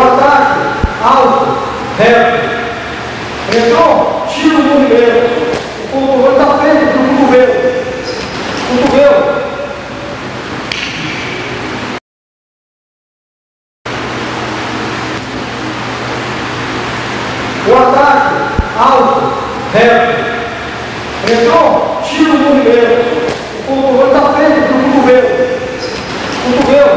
o ataque, alto, reto. Entrou, tira o movimento. O controle está feito para o cotovelo. Cotovelo. O ataque, alto, reto. Entrou, tira o movimento. O controle está feito para o cotovelo. Tá cotovelo.